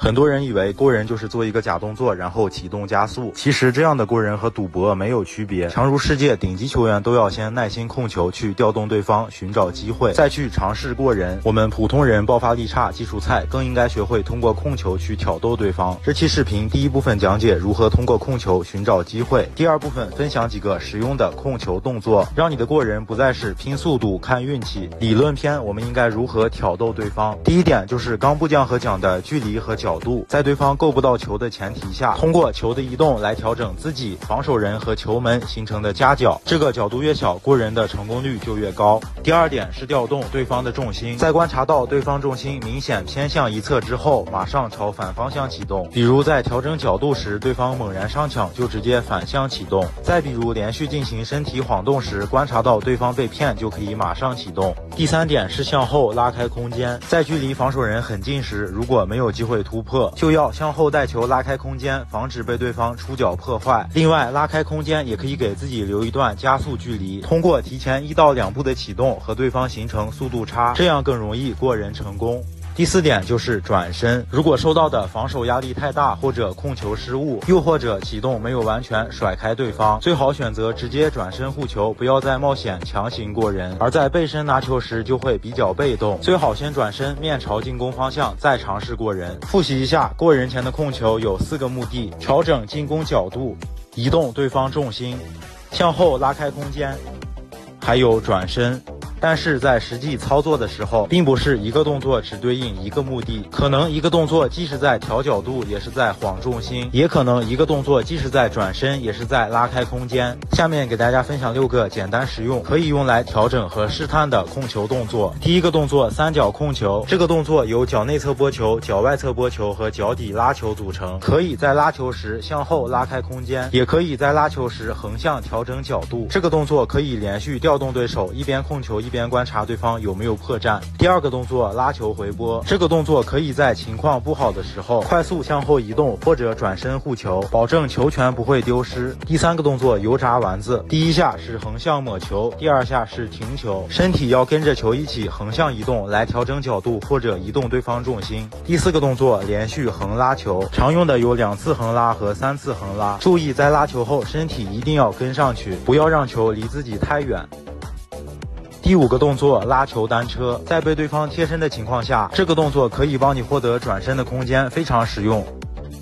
很多人以为过人就是做一个假动作，然后启动加速。其实这样的过人和赌博没有区别。强如世界顶级球员都要先耐心控球，去调动对方，寻找机会，再去尝试过人。我们普通人爆发力差，技术菜，更应该学会通过控球去挑逗对方。这期视频第一部分讲解如何通过控球寻找机会，第二部分分享几个实用的控球动作，让你的过人不再是拼速度、看运气。理论篇我们应该如何挑逗对方？第一点就是刚布将和讲的距离和角。角度在对方够不到球的前提下，通过球的移动来调整自己防守人和球门形成的夹角。这个角度越小，过人的成功率就越高。第二点是调动对方的重心，在观察到对方重心明显偏向一侧之后，马上朝反方向启动。比如在调整角度时，对方猛然上抢，就直接反向启动。再比如连续进行身体晃动时，观察到对方被骗，就可以马上启动。第三点是向后拉开空间，在距离防守人很近时，如果没有机会突。突破就要向后带球，拉开空间，防止被对方出脚破坏。另外，拉开空间也可以给自己留一段加速距离，通过提前一到两步的启动和对方形成速度差，这样更容易过人成功。第四点就是转身，如果受到的防守压力太大，或者控球失误，又或者启动没有完全甩开对方，最好选择直接转身护球，不要再冒险强行过人。而在背身拿球时就会比较被动，最好先转身面朝进攻方向，再尝试过人。复习一下，过人前的控球有四个目的：调整进攻角度，移动对方重心，向后拉开空间，还有转身。但是在实际操作的时候，并不是一个动作只对应一个目的，可能一个动作既是在调角度，也是在晃重心，也可能一个动作既是在转身，也是在拉开空间。下面给大家分享六个简单实用，可以用来调整和试探的控球动作。第一个动作，三角控球，这个动作由脚内侧拨球、脚外侧拨球和脚底拉球组成，可以在拉球时向后拉开空间，也可以在拉球时横向调整角度。这个动作可以连续调动对手，一边控球一。边观察对方有没有破绽。第二个动作拉球回拨，这个动作可以在情况不好的时候快速向后移动或者转身护球，保证球权不会丢失。第三个动作油炸丸子，第一下是横向抹球，第二下是停球，身体要跟着球一起横向移动来调整角度或者移动对方重心。第四个动作连续横拉球，常用的有两次横拉和三次横拉，注意在拉球后身体一定要跟上去，不要让球离自己太远。第五个动作拉球单车，在被对方贴身的情况下，这个动作可以帮你获得转身的空间，非常实用。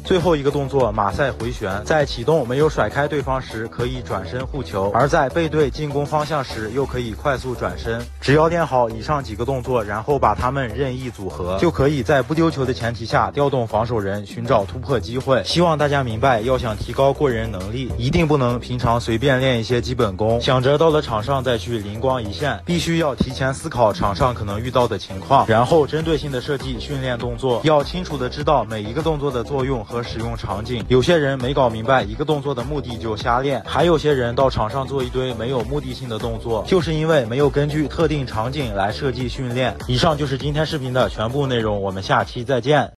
最后一个动作马赛回旋，在启动没有甩开对方时，可以转身护球；而在背对进攻方向时，又可以快速转身。只要练好以上几个动作，然后把它们任意组合，就可以在不丢球的前提下调动防守人，寻找突破机会。希望大家明白，要想提高过人能力，一定不能平常随便练一些基本功，想着到了场上再去灵光一现，必须要提前思考场上可能遇到的情况，然后针对性的设计训练动作，要清楚的知道每一个动作的作用和。使用场景，有些人没搞明白一个动作的目的就瞎练，还有些人到场上做一堆没有目的性的动作，就是因为没有根据特定场景来设计训练。以上就是今天视频的全部内容，我们下期再见。